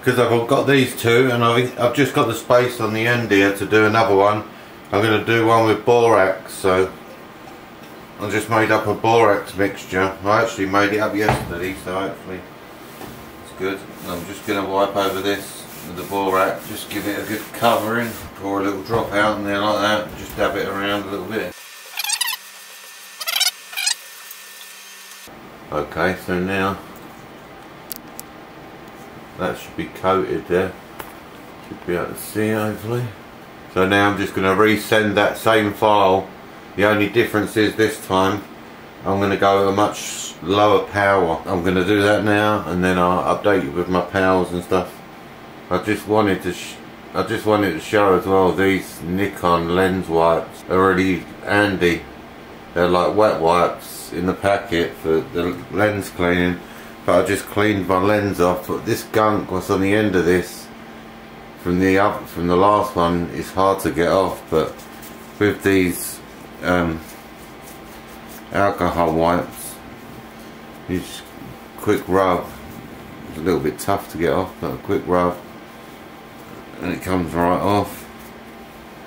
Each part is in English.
because I've got these two and I've, I've just got the space on the end here to do another one. I'm going to do one with borax so I just made up a borax mixture. I actually made it up yesterday so hopefully it's good. I'm just going to wipe over this with the borax just give it a good covering pour a little drop out in there like that just dab it around a little bit. Okay so now that should be coated there should be able to see hopefully. So now I'm just going to resend that same file. The only difference is this time I'm going to go at a much lower power. I'm going to do that now and then I'll update you with my powers and stuff. I just wanted to I just wanted to show as well these Nikon lens wipes are really handy. They're like wet wipes in the packet for the lens cleaning but I just cleaned my lens off but this gunk was on the end of this. From the from the last one it's hard to get off but with these um, alcohol wipes you just quick rub. It's a little bit tough to get off but a quick rub and it comes right off.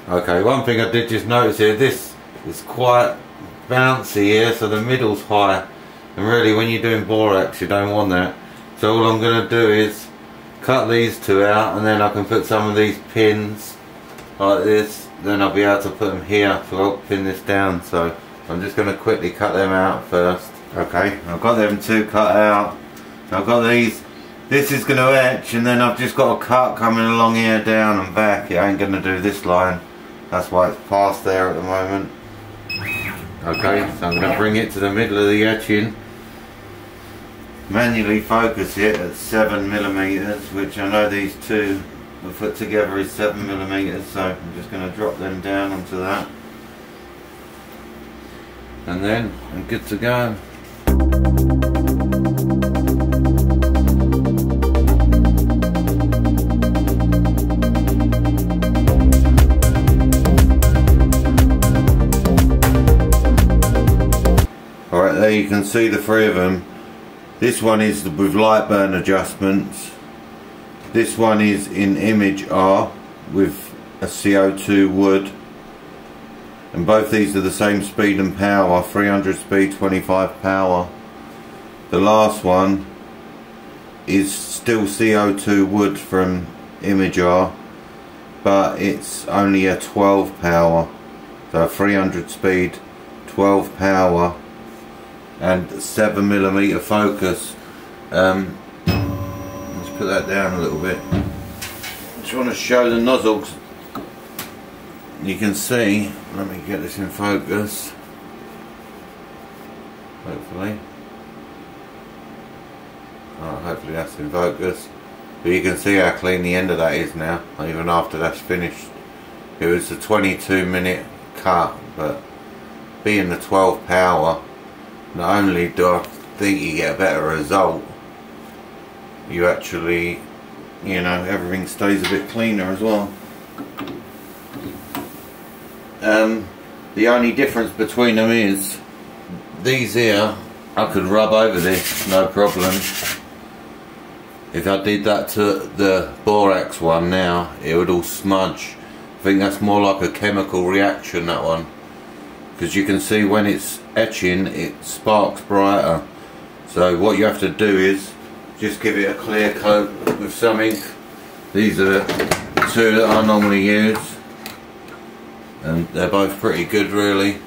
Okay one thing I did just notice here this is quite bouncy here so the middle's high and really when you're doing borax you don't want that. So all I'm going to do is cut these two out and then I can put some of these pins like this. Then I'll be able to put them here to help pin this down. So I'm just going to quickly cut them out first. Okay I've got them two cut out. So I've got these. This is going to etch and then I've just got a cut coming along here down and back. It ain't going to do this line. That's why it's past there at the moment. Okay so I'm going to bring it to the middle of the etching manually focus it at 7 millimeters which I know these two are put together is 7 millimeters so I'm just going to drop them down onto that. And then I'm good to go. Alright there you can see the three of them this one is with LightBurn adjustments. This one is in Image-r with a CO2 wood. And both these are the same speed and power, 300 speed, 25 power. The last one is still CO2 wood from Image-r, but it's only a 12 power. So 300 speed, 12 power and 7 millimeter focus. Um, let's put that down a little bit. Just want to show the nozzles. You can see let me get this in focus. Hopefully. Oh, hopefully that's in focus. But you can see how clean the end of that is now even after that's finished. It was a 22 minute cut but being the 12 power not only do I think you get a better result you actually you know everything stays a bit cleaner as well. Um, the only difference between them is these here I could rub over this no problem. If I did that to the borax one now it would all smudge. I think that's more like a chemical reaction that one because you can see when it's etching it sparks brighter. So what you have to do is just give it a clear coat with some ink. These are the two that I normally use and they're both pretty good really.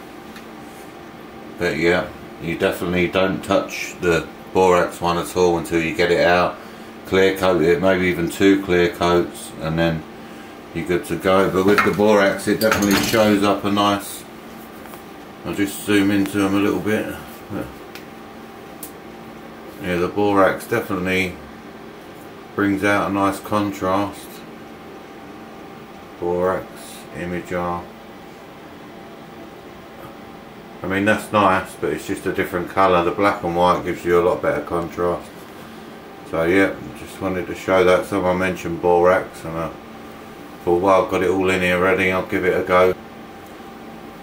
But yeah you definitely don't touch the borax one at all until you get it out. Clear coat it maybe even two clear coats and then you're good to go. But with the borax it definitely shows up a nice I'll just zoom into them a little bit. Yeah, the borax definitely brings out a nice contrast. Borax, image. I mean that's nice but it's just a different colour. The black and white gives you a lot better contrast. So yeah, just wanted to show that. Someone mentioned borax and I thought well I've got it all in here ready, I'll give it a go.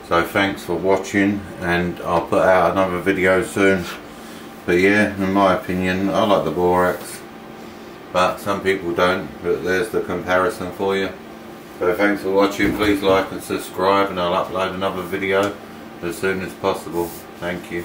So thanks for watching and I'll put out another video soon. But yeah, in my opinion, I like the borax. but some people don't but there's the comparison for you so thanks for watching please like and subscribe and I'll upload another video as soon as possible thank you